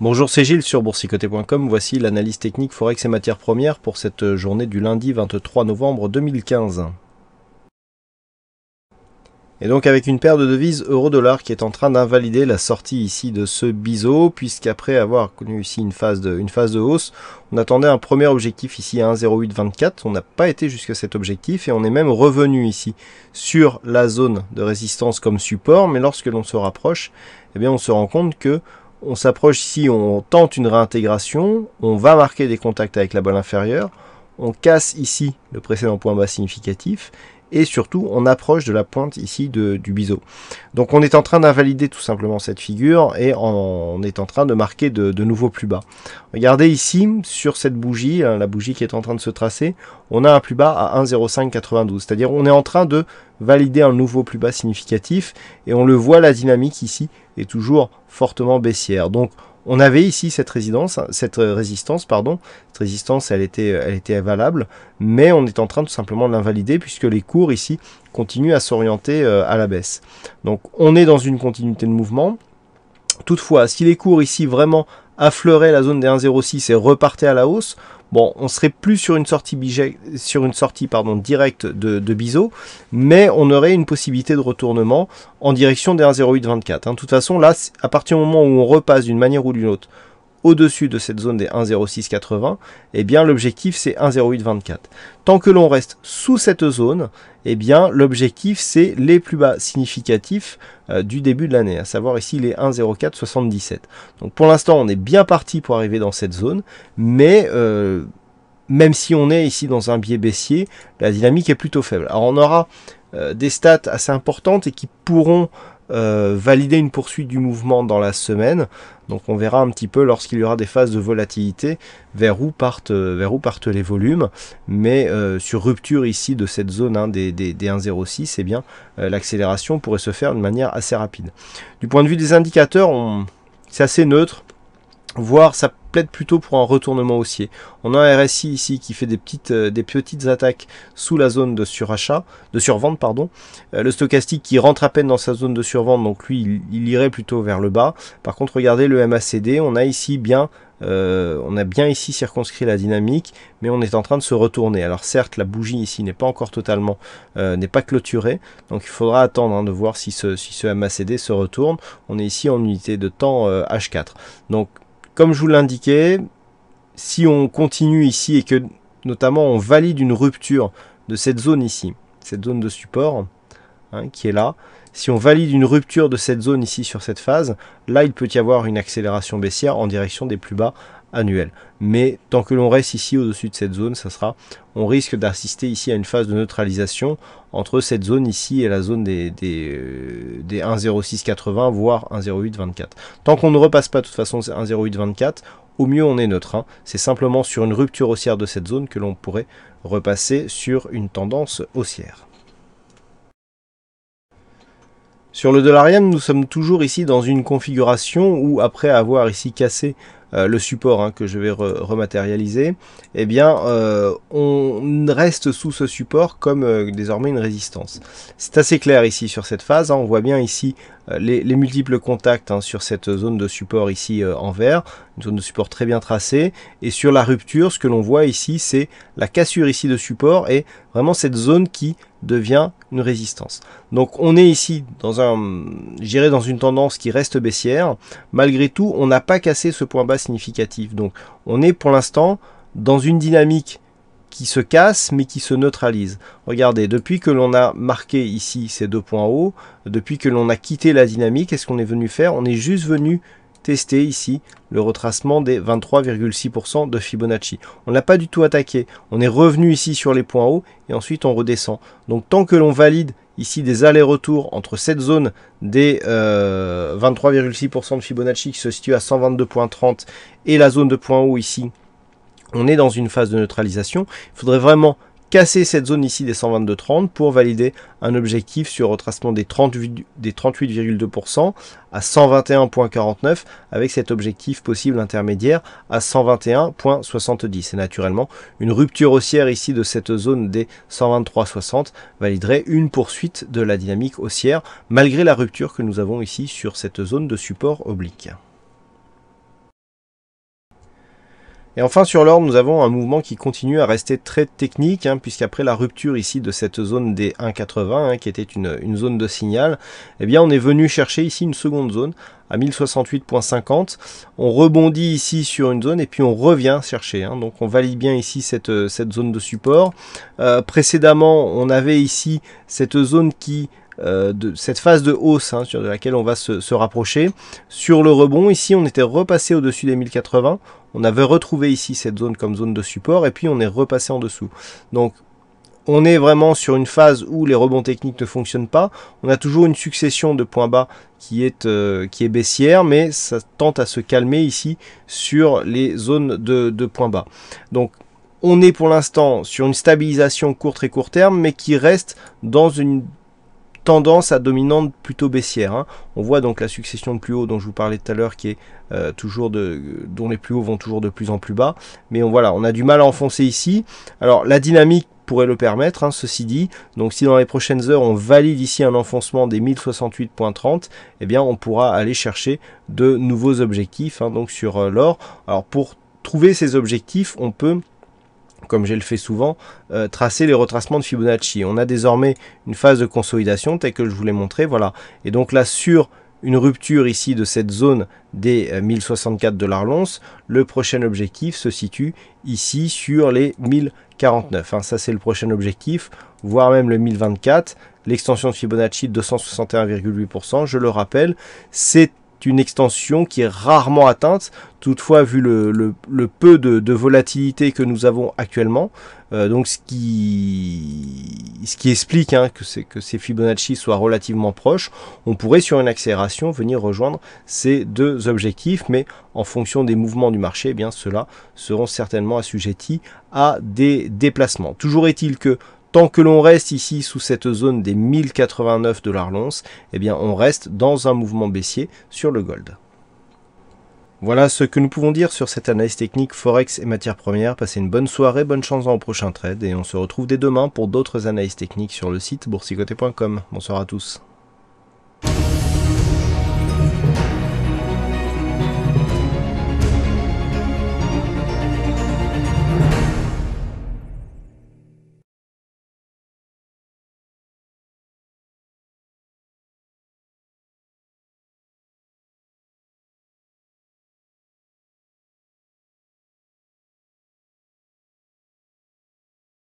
Bonjour, c'est Gilles sur boursicoté.com. Voici l'analyse technique Forex et matières premières pour cette journée du lundi 23 novembre 2015. Et donc avec une paire de devises euro-dollar qui est en train d'invalider la sortie ici de ce biseau, puisqu'après avoir connu ici une phase, de, une phase de hausse, on attendait un premier objectif ici à 1,0824, on n'a pas été jusqu'à cet objectif et on est même revenu ici sur la zone de résistance comme support, mais lorsque l'on se rapproche, eh bien on se rend compte que on s'approche ici, on tente une réintégration, on va marquer des contacts avec la balle inférieure, on casse ici le précédent point bas significatif, et surtout on approche de la pointe ici du biseau. Donc on est en train d'invalider tout simplement cette figure et on est en train de marquer de, nouveaux plus bas. Regardez ici sur cette bougie, hein, la bougie qui est en train de se tracer, on a un plus bas à 1,0592, c'est-à-dire on est en train de valider un nouveau plus bas significatif et on le voit la dynamique ici est toujours fortement baissière. Donc on avait ici cette, résidence, cette résistance, pardon, cette résistance, elle était, elle était valable, mais on est en train tout simplement de l'invalider puisque les cours ici continuent à s'orienter euh, à la baisse. Donc on est dans une continuité de mouvement. Toutefois, si les cours ici vraiment affleuraient la zone des 1,06 et repartaient à la hausse, Bon, on serait plus sur une sortie, sur une directe de, de biseau, mais on aurait une possibilité de retournement en direction des 1,0824. Hein. De toute façon, là, à partir du moment où on repasse d'une manière ou d'une autre au-dessus de cette zone des 1,0680, eh bien l'objectif c'est 1,0824. Tant que l'on reste sous cette zone, eh bien l'objectif c'est les plus bas significatifs euh, du début de l'année, à savoir ici les 1,0477. Donc pour l'instant on est bien parti pour arriver dans cette zone, mais euh, même si on est ici dans un biais baissier, la dynamique est plutôt faible. Alors on aura euh, des stats assez importantes et qui pourront euh, valider une poursuite du mouvement dans la semaine. Donc on verra un petit peu lorsqu'il y aura des phases de volatilité vers où partent, euh, vers où partent les volumes. Mais euh, sur rupture ici de cette zone hein, des, des, 1,06, eh bien l'accélération pourrait se faire de manière assez rapide. Du point de vue des indicateurs, c'est assez neutre voire ça plaide plutôt pour un retournement haussier. On a un RSI ici qui fait des petites, euh, des petites attaques sous la zone de surachat, de survente pardon. Euh, le stochastique qui rentre à peine dans sa zone de survente, donc lui il, irait plutôt vers le bas. Par contre regardez le MACD, on a ici bien euh, on a bien ici circonscrit la dynamique, mais on est en train de se retourner. Alors certes, la bougie ici n'est pas encore totalement, n'est pas clôturée, donc il faudra attendre hein, de voir si ce, si ce MACD se retourne. On est ici en unité de temps H4. Donc comme je vous l'indiquais, si on continue ici et que notamment on valide une rupture de cette zone ici, cette zone de support hein, qui est là, si on valide une rupture de cette zone ici sur cette phase, là il peut y avoir une accélération baissière en direction des plus bas annuel. Mais tant que l'on reste ici au-dessus de cette zone, ça sera, on risque d'assister ici à une phase de neutralisation entre cette zone ici et la zone des, des, des 1,0680 voire 1,0824. Tant qu'on ne repasse pas de toute façon 1,0824, au mieux on est neutre. Hein. C'est simplement sur une rupture haussière de cette zone que l'on pourrait repasser sur une tendance haussière. Sur le dollar nous sommes toujours ici dans une configuration où après avoir ici cassé euh, le support hein, que je vais rematérialiser, eh bien euh, on reste sous ce support comme euh, désormais une résistance. C'est assez clair ici sur cette phase, hein. on voit bien ici les, multiples contacts hein, sur cette zone de support ici en vert, une zone de support très bien tracée, et sur la rupture, ce que l'on voit ici, c'est la cassure ici de support et vraiment cette zone qui devient une résistance. Donc on est ici dans un, j'irai dans une tendance qui reste baissière. Malgré tout, on n'a pas cassé ce point bas significatif. Donc on est pour l'instant dans une dynamique qui se casse mais qui se neutralise. Regardez, depuis que l'on a marqué ici ces deux points hauts, depuis que l'on a quitté la dynamique, qu'est-ce qu'on est venu faire? On est juste venu tester ici le retracement des 23,6% de Fibonacci. On n'a pas du tout attaqué. On est revenu ici sur les points hauts et ensuite on redescend. Donc tant que l'on valide ici des allers-retours entre cette zone des 23,6% euh, de Fibonacci qui se situe à 122,30 et la zone de points hauts ici, on est dans une phase de neutralisation. Il faudrait vraiment casser cette zone ici des 122,30 pour valider un objectif sur retracement des 38,2% à 121,49 avec cet objectif possible intermédiaire à 121,70. Et naturellement, une rupture haussière ici de cette zone des 123,60 validerait une poursuite de la dynamique haussière malgré la rupture que nous avons ici sur cette zone de support oblique. Et enfin sur l'or, nous avons un mouvement qui continue à rester très technique, hein, puisqu'après la rupture ici de cette zone des 1,80, hein, qui était une, une, zone de signal, eh bien on est venu chercher ici une seconde zone à 1068.50. On rebondit ici sur une zone et puis on revient chercher. Hein. donc on valide bien ici cette, cette zone de support. Euh, précédemment, on avait ici cette zone qui euh, de cette phase de hausse hein, sur laquelle on va se, rapprocher. Sur le rebond, ici, on était repassé au-dessus des 1080. On avait retrouvé ici cette zone comme zone de support et puis on est repassé en dessous. Donc, on est vraiment sur une phase où les rebonds techniques ne fonctionnent pas. On a toujours une succession de points bas qui est, euh, qui est baissière, mais ça tente à se calmer ici sur les zones de, de points bas. Donc, on est pour l'instant sur une stabilisation court et court terme, mais qui reste dans une tendance à dominante plutôt baissière. Hein. On voit donc la succession de plus hauts dont je vous parlais tout à l'heure qui est euh, toujours de, dont les plus hauts vont toujours de plus en plus bas. Mais on, voilà, on a du mal à enfoncer ici. Alors la dynamique pourrait le permettre, hein, ceci dit. Donc si dans les prochaines heures on valide ici un enfoncement des 1068.30, eh bien on pourra aller chercher de nouveaux objectifs hein, donc sur euh, l'or. Alors pour trouver ces objectifs, on peut comme j'ai le fait souvent, euh, tracer les retracements de Fibonacci. On a désormais une phase de consolidation telle que je vous l'ai montré, voilà. Et donc là, sur une rupture ici de cette zone des 1064 dollars l'once, le prochain objectif se situe ici sur les 1049. Hein. Ça, c'est le prochain objectif, voire même le 1024. L'extension de Fibonacci de 261,8%, je le rappelle, c'est une extension qui est rarement atteinte. Toutefois, vu le, peu de, volatilité que nous avons actuellement, euh, donc ce qui, ce qui explique hein, que, que ces Fibonacci soient relativement proches, on pourrait sur une accélération venir rejoindre ces deux objectifs, mais en fonction des mouvements du marché, eh bien ceux-là seront certainement assujettis à des déplacements. Toujours est-il que Tant que l'on reste ici sous cette zone des 1089 dollars l'once, eh bien on reste dans un mouvement baissier sur le gold. Voilà ce que nous pouvons dire sur cette analyse technique Forex et matières premières. Passez une bonne soirée, bonne chance dans le prochain trade et on se retrouve dès demain pour d'autres analyses techniques sur le site boursicoté.com. Bonsoir à tous.